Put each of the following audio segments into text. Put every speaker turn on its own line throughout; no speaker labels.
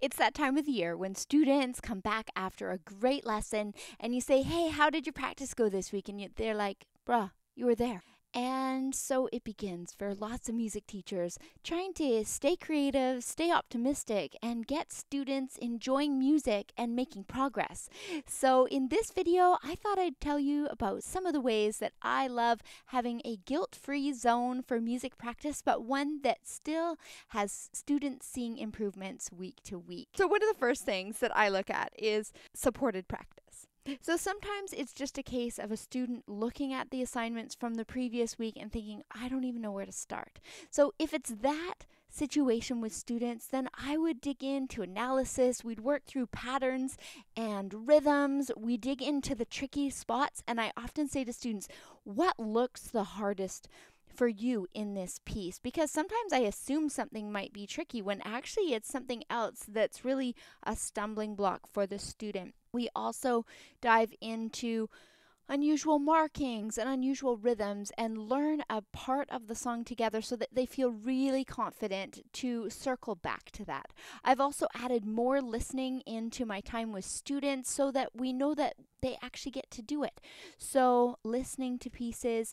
It's that time of the year when students come back after a great lesson and you say, Hey, how did your practice go this week? And you, they're like, Bruh, you were there. And so it begins for lots of music teachers trying to stay creative, stay optimistic, and get students enjoying music and making progress. So, in this video, I thought I'd tell you about some of the ways that I love having a guilt free zone for music practice, but one that still has students seeing improvements week to week. So, one of the first things that I look at is supported practice. So sometimes it's just a case of a student looking at the assignments from the previous week and thinking, I don't even know where to start. So if it's that situation with students, then I would dig into analysis. We'd work through patterns and rhythms. We dig into the tricky spots. And I often say to students, what looks the hardest? For you in this piece because sometimes I assume something might be tricky when actually it's something else that's really a stumbling block for the student. We also dive into unusual markings and unusual rhythms and learn a part of the song together so that they feel really confident to circle back to that. I've also added more listening into my time with students so that we know that they actually get to do it. So, listening to pieces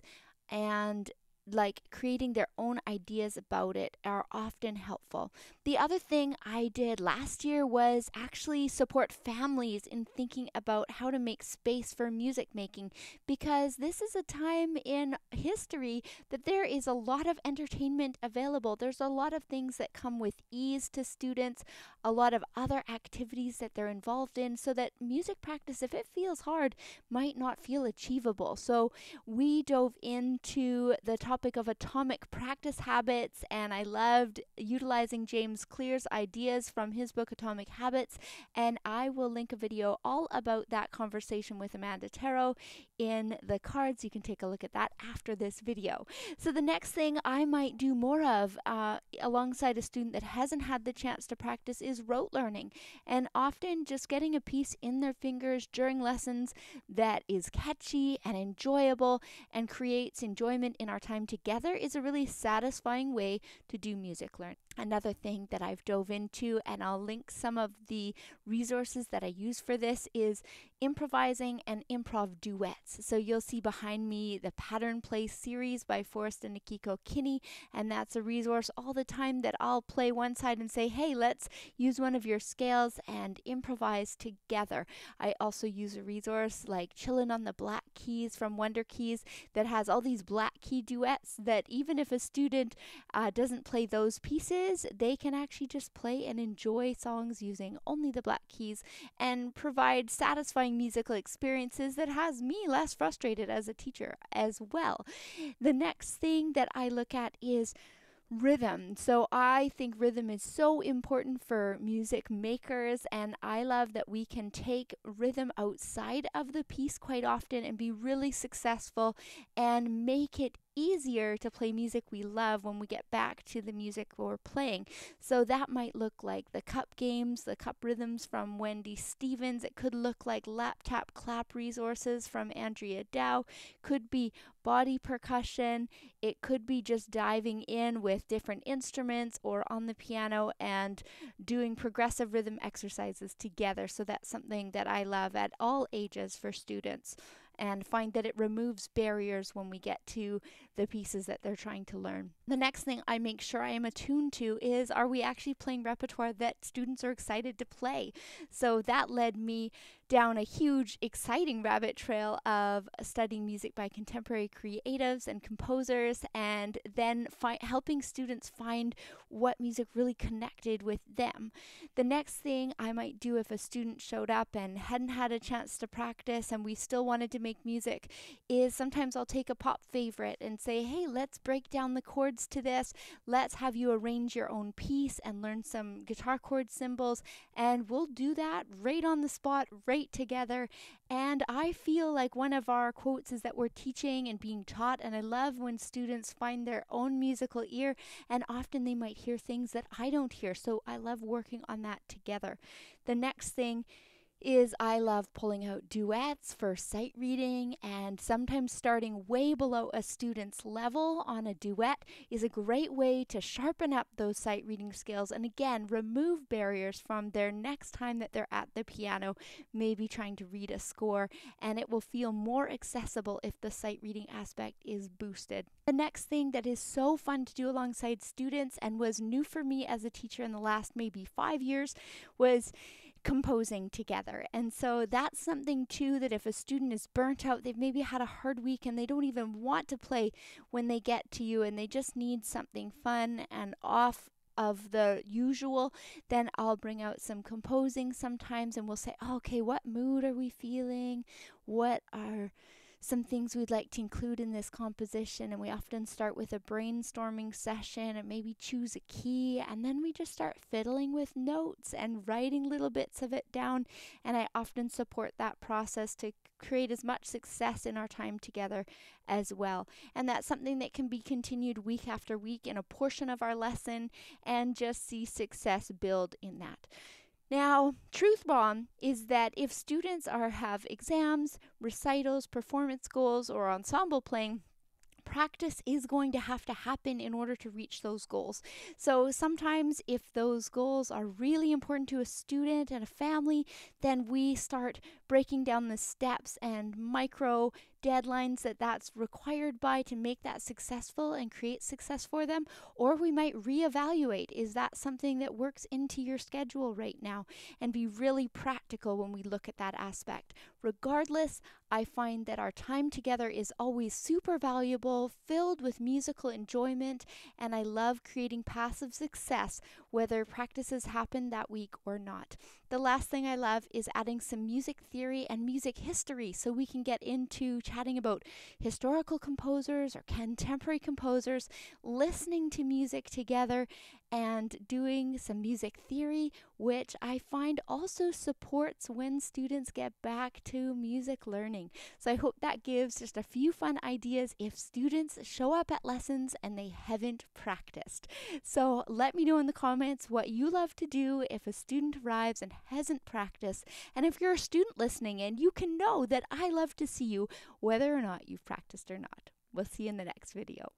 and like creating their own ideas about it are often helpful. The other thing I did last year was actually support families in thinking about how to make space for music making because this is a time in history that there is a lot of entertainment available. There's a lot of things that come with ease to students, a lot of other activities that they're involved in so that music practice if it feels hard might not feel achievable. So we dove into the topic of atomic practice habits, and I loved utilizing James Clear's ideas from his book Atomic Habits. And I will link a video all about that conversation with Amanda Tero in the cards. You can take a look at that after this video. So, the next thing I might do more of uh, alongside a student that hasn't had the chance to practice is rote learning. And often just getting a piece in their fingers during lessons that is catchy and enjoyable and creates enjoyment in our time together is a really satisfying way to do music learning. Another thing that I've dove into, and I'll link some of the resources that I use for this, is improvising and improv duets. So you'll see behind me the Pattern Play series by Forrest and Akiko Kinney, and that's a resource all the time that I'll play one side and say, hey, let's use one of your scales and improvise together. I also use a resource like Chillin' on the Black Keys from WunderKeys that has all these black key duets that even if a student uh, doesn't play those pieces, they can actually just play and enjoy songs using only the black keys and provide satisfying musical experiences that has me less frustrated as a teacher as well. The next thing that I look at is rhythm. So I think rhythm is so important for music makers, and I love that we can take rhythm outside of the piece quite often and be really successful and make it easier to play music we love when we get back to the music we're playing. So that might look like the cup games, the cup rhythms from Wendy Stevens. It could look like lap tap clap resources from Andrea Dow. Could be body percussion. It could be just diving in with different instruments or on the piano and doing progressive rhythm exercises together. So that's something that I love at all ages for students and find that it removes barriers when we get to the pieces that they're trying to learn. The next thing I make sure I am attuned to is are we actually playing repertoire that students are excited to play? So that led me down a huge, exciting rabbit trail of studying music by contemporary creatives and composers, and then fi- helping students find what music really connected with them. The next thing I might do if a student showed up and hadn't had a chance to practice and we still wanted to make music is sometimes I'll take a pop favorite and say, hey, let's break down the chords to this. Let's have you arrange your own piece and learn some guitar chord symbols, and we'll do that right on the spot, right great together. And I feel like one of our quotes is that we're teaching and being taught. And I love when students find their own musical ear, and often they might hear things that I don't hear. So I love working on that together. The next thing is I love pulling out duets for sight reading and sometimes starting way below a student's level on a duet is a great way to sharpen up those sight reading skills and again remove barriers from their next time that they're at the piano, maybe trying to read a score, and it will feel more accessible if the sight reading aspect is boosted. The next thing that is so fun to do alongside students and was new for me as a teacher in the last maybe five years was composing together. And so that's something too that if a student is burnt out, they've maybe had a hard week and they don't even want to play when they get to you and they just need something fun and off of the usual, then I'll bring out some composing sometimes and we'll say, oh, okay, what mood are we feeling? What are some things we'd like to include in this composition. And we often start with a brainstorming session and maybe choose a key. And then we just start fiddling with notes and writing little bits of it down. And I often support that process to create as much success in our time together as well. And that's something that can be continued week after week in a portion of our lesson and just see success build in that. Now, truth bomb is that if students are have exams, recitals, performance goals, or ensemble playing, practice is going to have to happen in order to reach those goals. So sometimes, if those goals are really important to a student and a family, then we start breaking down the steps and micro deadlines that that's required by to make that successful and create success for them or we might reevaluate. Is that something that works into your schedule right now? And be really practical when we look at that aspect. Regardless I find that our time together is always super valuable, filled with musical enjoyment, and I love creating passive success whether practices happen that week or not. The last thing I love is adding some music theory and music history so we can get into chatting about historical composers or contemporary composers, listening to music together, and doing some music theory, which I find also supports when students get back to music learning. So I hope that gives just a few fun ideas if students show up at lessons and they haven't practiced. So let me know in the comments what you love to do if a student arrives and hasn't practiced. And if you're a student listening and you can know that I love to see you whether or not you've practiced or not. We'll see you in the next video.